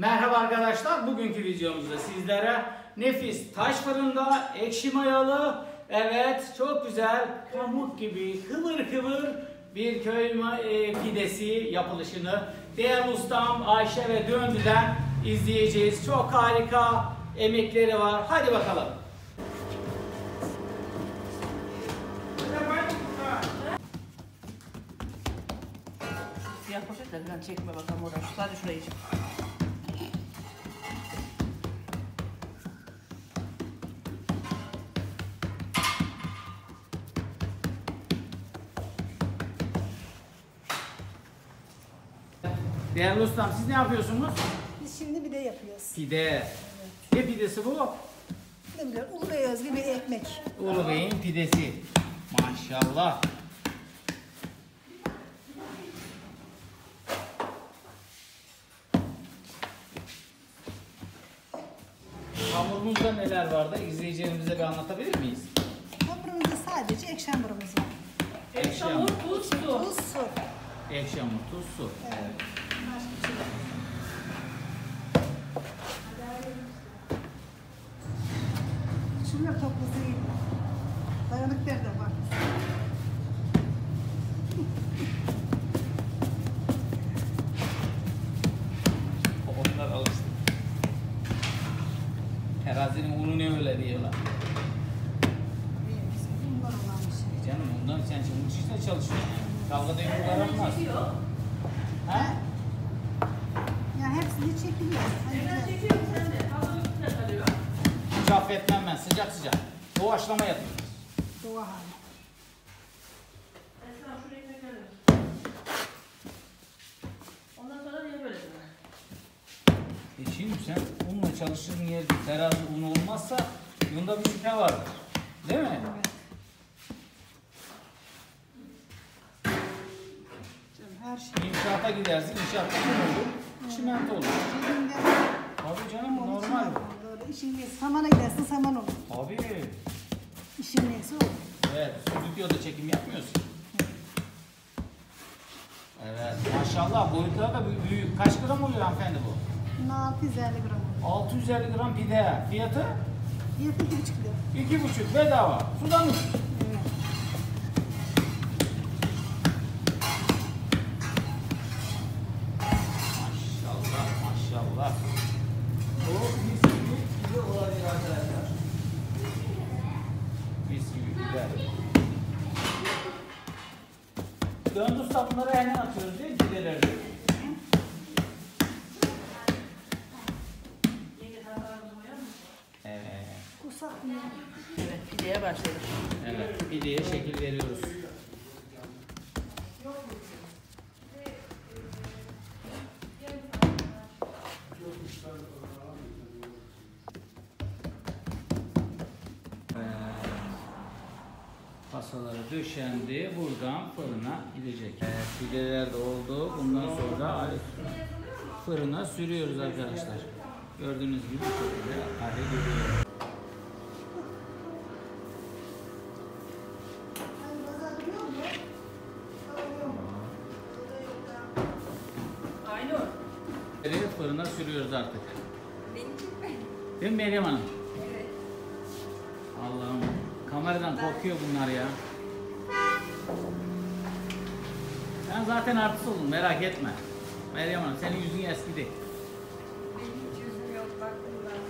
Merhaba arkadaşlar. Bugünkü videomuzda sizlere nefis taş fırında ekşi mayalı evet çok güzel pamuk gibi kıvır kıvır bir köy e, pidesi yapılışını değerli ustam Ayşe ve Döndü'den izleyeceğiz. Çok harika emekleri var. Hadi bakalım. Siyah poşetle falan çekme bakalım oradan. Sadece şurayı çek. Değerli ustam siz ne yapıyorsunuz? Biz şimdi bir de yapıyoruz. Pide. Ne pidesi bu? Ne bileyim, Uludağ'a özgü bir ekmek. Ulu Bey'in pidesi. Maşallah. Hamurumuzda neler vardı? İzleyicilerimize bir anlatabilir miyiz? Hamurumuzda sadece ekşi hamurumuz var. Ekşi hamur, tuz, su. Tuz, su. ekşi hamur, tuz, su. Evet. Başka bir şey yok. Şunlar toplusu iyi. Dayanıklar da var. Onlar alıştı. Terazinin unu ne öyle diyorlar. Şey. Canım ondan sen şimdi bu işte çalışıyorsun. Kavgada yumruklar olmaz. Ha? Ya hepsini çekiliyor. Hani güzel. Hiç affetmem ben sıcak sıcak. Doğaçlama yapıyoruz. Doğa hali. Ondan sonra niye böyle diyorlar? E şimdi sen unla çalıştığın yerde terazi un olmazsa bunda bir şüphe vardır. Değil mi? Evet. Her şey. İnşaata gidersin, inşaatta ne olur? Çimento olur. Tabii canım normal. İşin neyse. Samana gidersin saman olur. Tabii. İşin neyse olur. Evet, stüdyoda çekim yapmıyorsun. Evet, maşallah boyutları da büyük-. Kaç gram oluyor hanımefendi bu? Bunun 650 gram olur. 650 gram pide. Fiyatı Fiyatı 2,5 lira. 2,5 bedava. Sudan ucuz. Evet. Maşallah maşallah. O mis gibi pide olabilir arkadaşlar. Mis gibi pide. Döndü usta bunları hemen atıyoruz değil mi pideleri? Evet. Kusak mı? Evet, pideye başladık. Evet, pideye şekil veriyoruz. Pasaları döşendi. Buradan fırına gidecek. Pideler de oldu. Bundan sonra fırına sürüyoruz arkadaşlar. Gördüğünüz gibi şekilde hale geliyor. Fırına sürüyoruz artık. Değil mi Meryem Hanım? Kameradan korkuyor bunlar ya. Ben zaten artist oldum merak etme. Meryem Hanım senin yüzün eskidi. Benim hiç yüzüm yok baktım ben.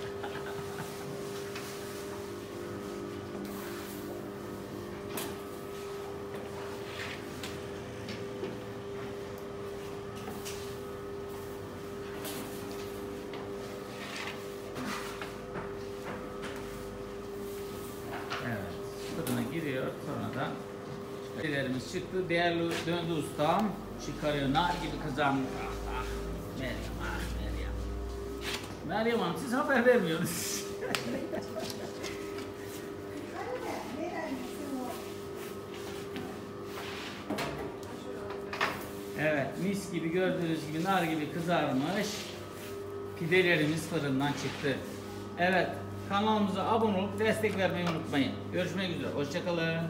Evet. Fırına giriyor sonra da Pidelerimiz çıktı. Değerli döndü ustam. Çıkarıyor nar gibi kızarmış. Ah, ah. Meryem ah Meryem. Meryem Hanım siz haber vermiyorsunuz. Evet, mis gibi gördüğünüz gibi nar gibi kızarmış pidelerimiz fırından çıktı. Evet, kanalımıza abone olup destek vermeyi unutmayın. Görüşmek üzere, hoşçakalın.